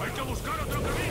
Hay que buscar otro camino.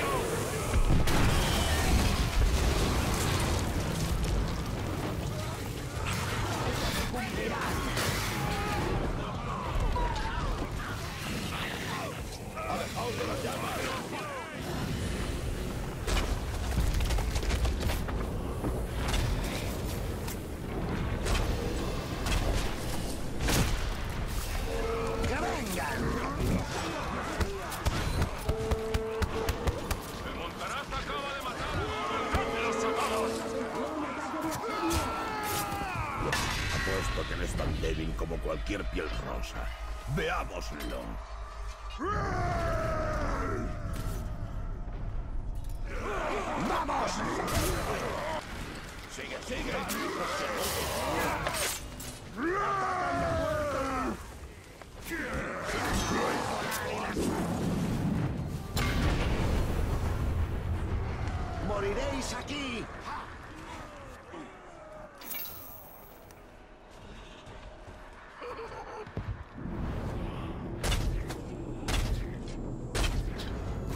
¡Moriréis aquí!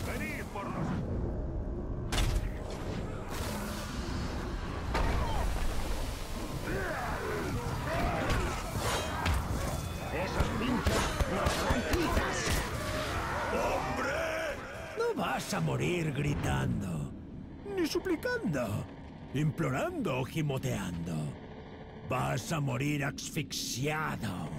¡Venid por los... ¡Esos pinchos nos tranquilizas! ¡Hombre! No a morir gritando, ni suplicando, implorando o gimoteando. Vas a morir asfixiado.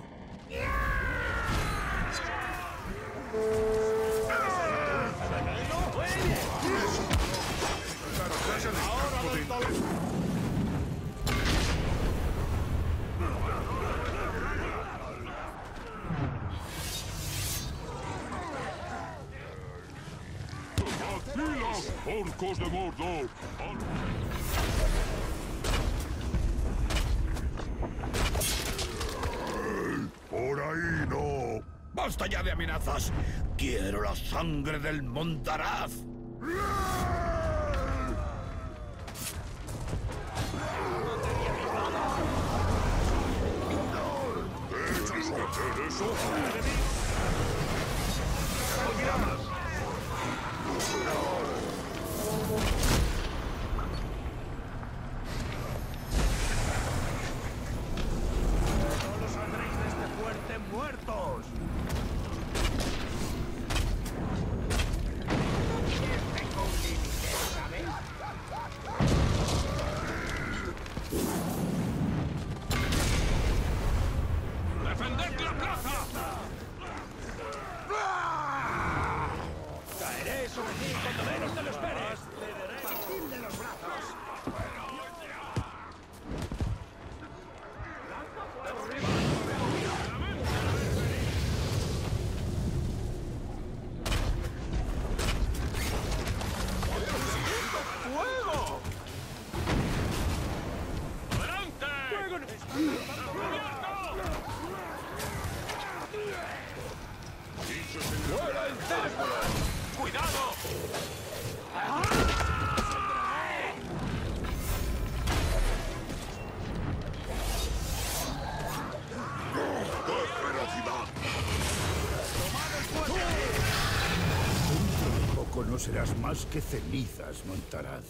¡Orcos de Mordor! ¡Por ahí no! ¡Basta ya de amenazas! ¡Quiero la sangre del Montaraz! Más que cenizas, Montaraz.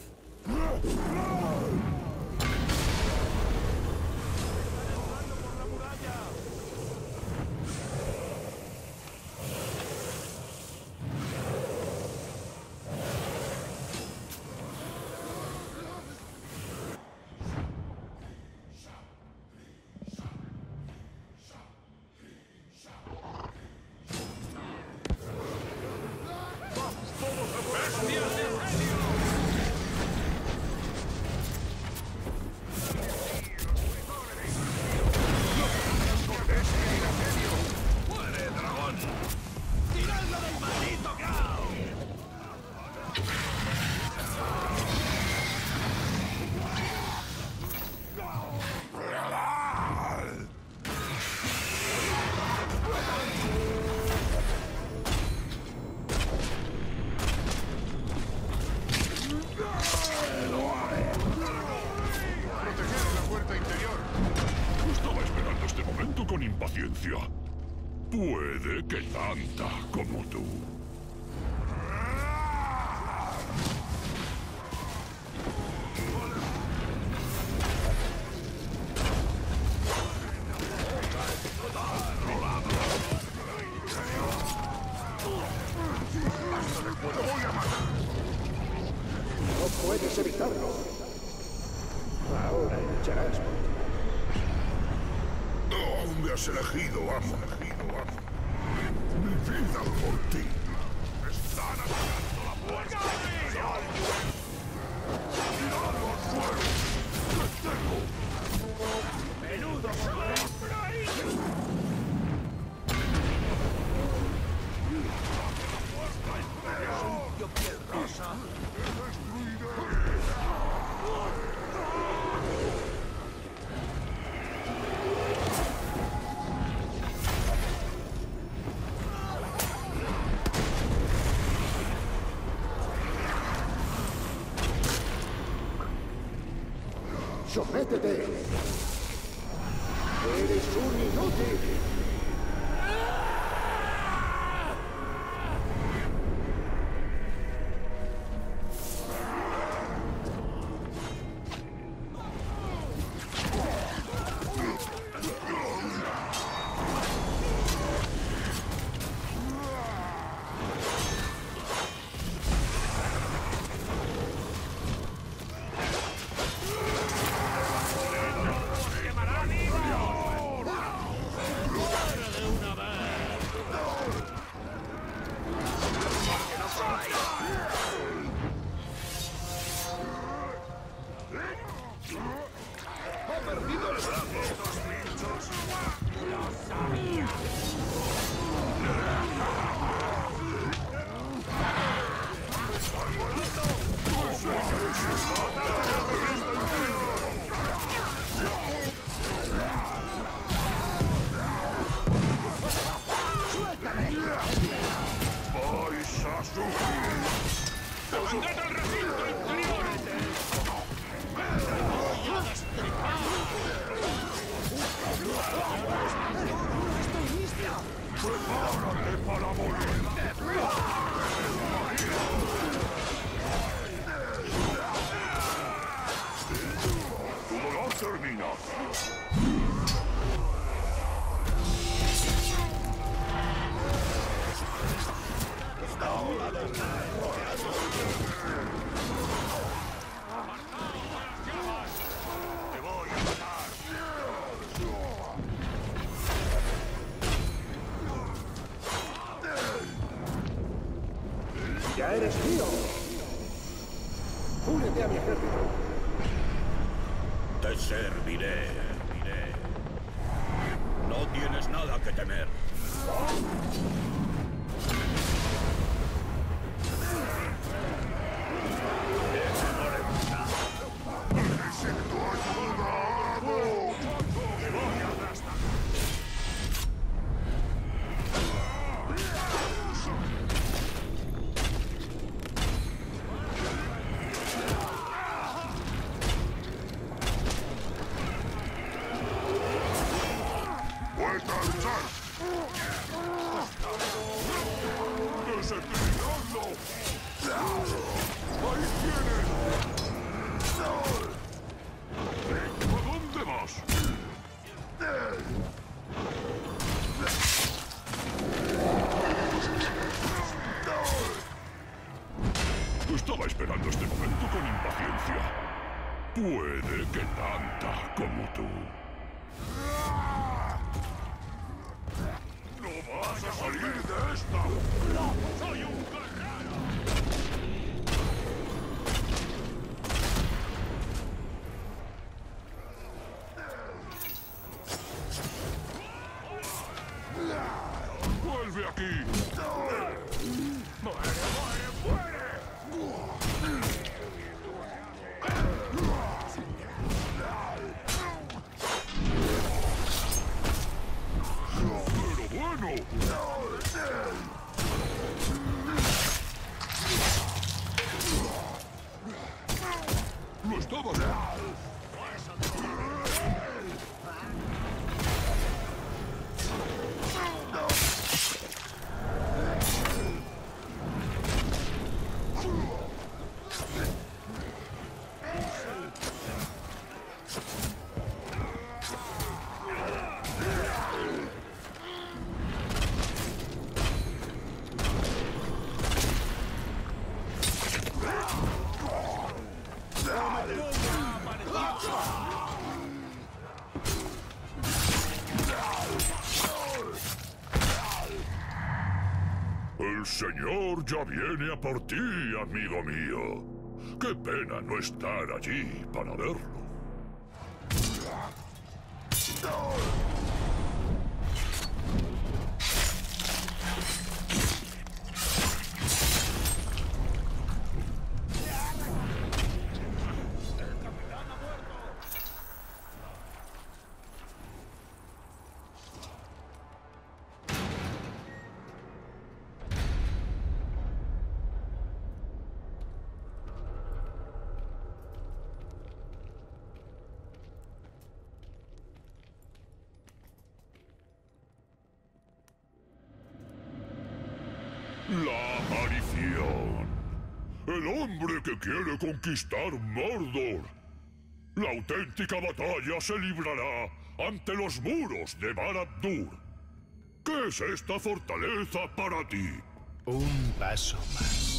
Impaciencia. Puede que tanta como tú. No puedes evitarlo. Ahora lucharás por Aún me has elegido, amo. Mi vida por ti. Están atacando la puerta. ¡Tirad los ¡Menudo ¡Es un! ¡Sométete! ¡Eres un inútil! Termina! ¡Ya eres mío! ¡Únete a mi ejército! Te serviré. No tienes nada que temer. Puede que tanta como tú. ¡No vas a salir de esta! ¡Soy un! ¡Vuelve aquí! ¡Lo El señor ya viene a por ti, amigo mío. Qué pena no estar allí para verlo. La aparición. El hombre que quiere conquistar Mordor. La auténtica batalla se librará ante los muros de Barad-dûr. ¿Qué es esta fortaleza para ti? Un paso más.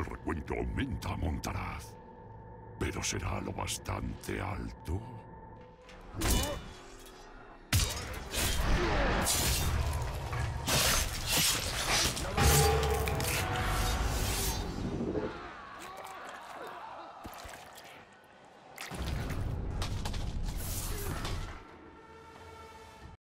El recuento aumenta Montaraz. Pero será lo bastante alto.